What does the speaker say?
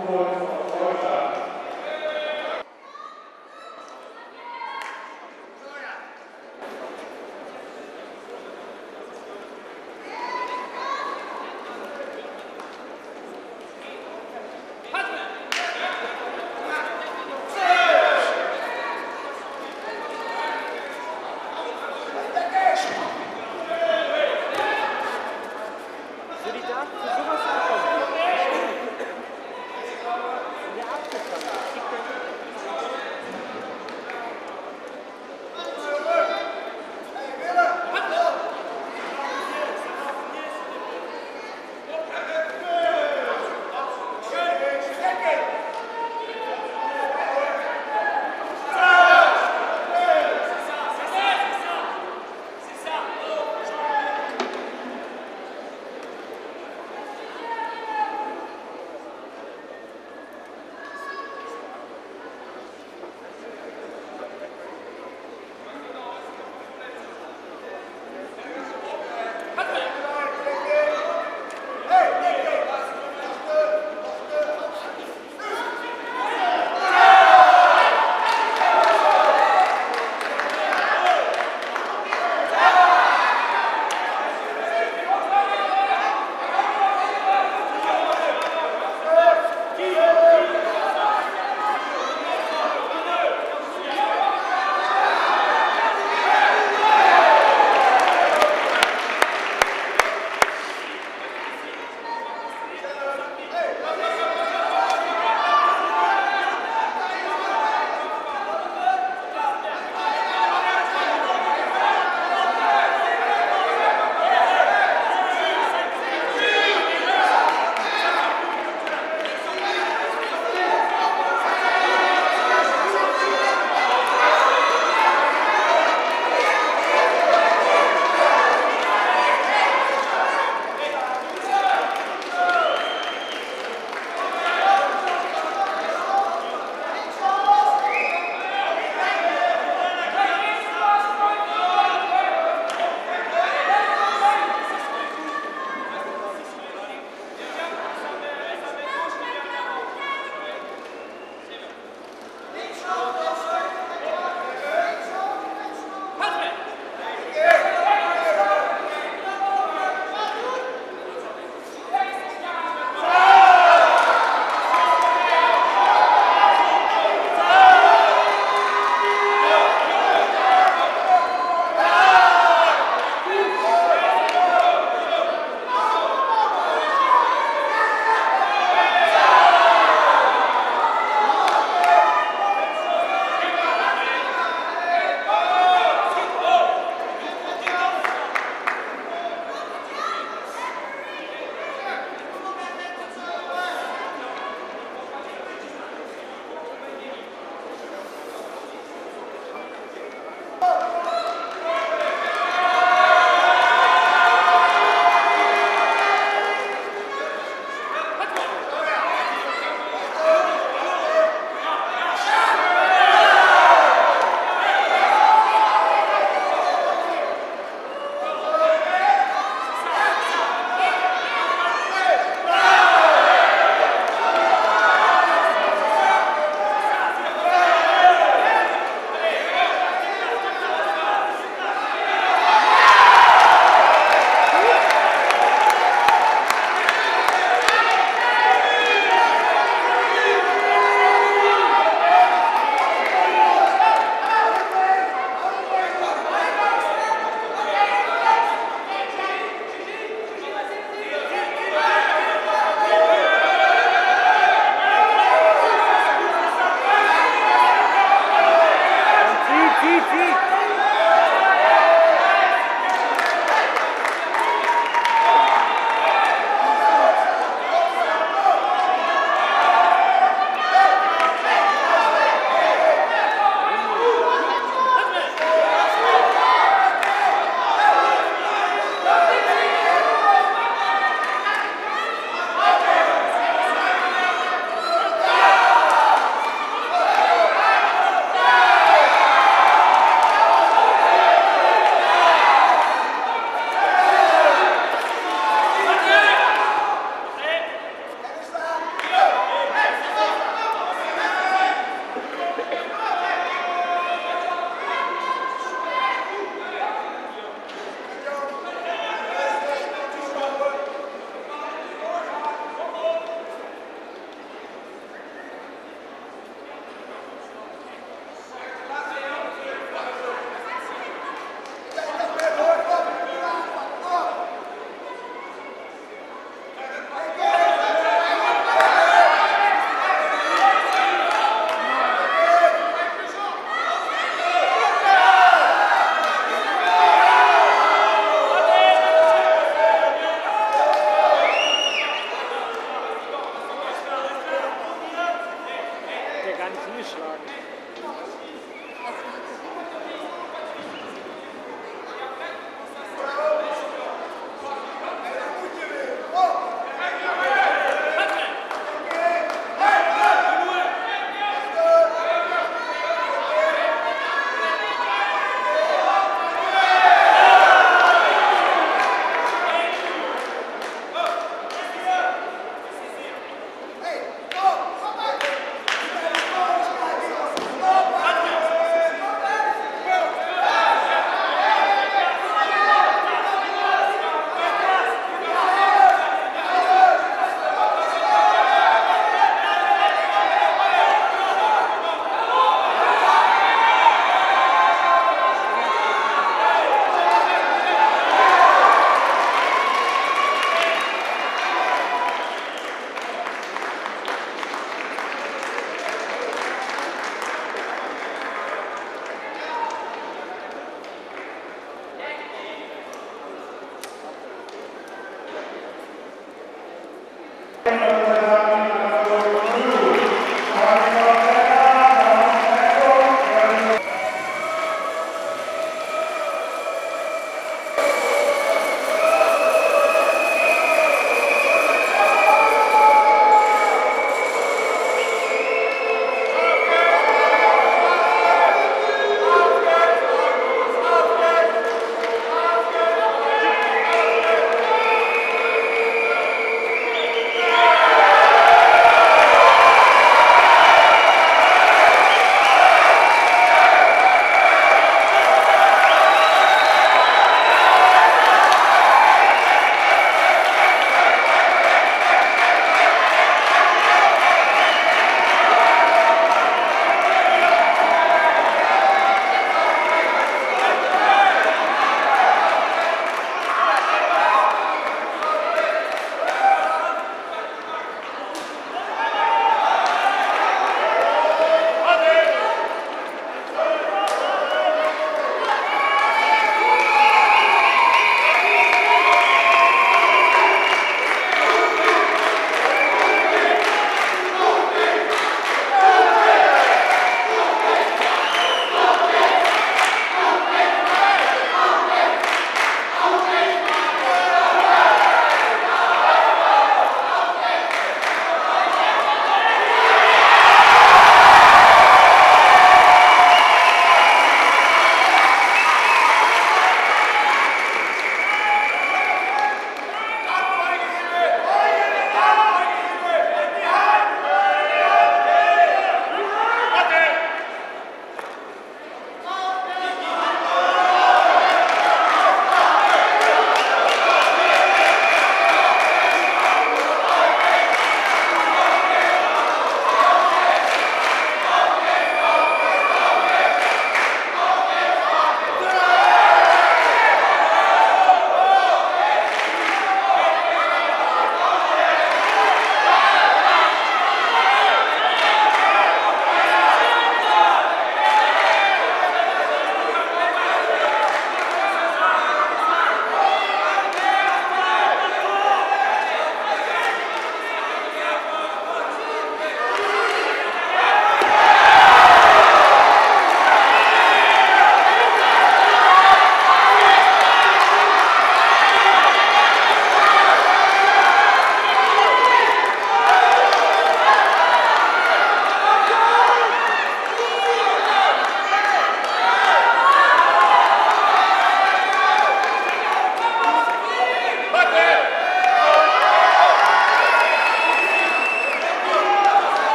Solidaire,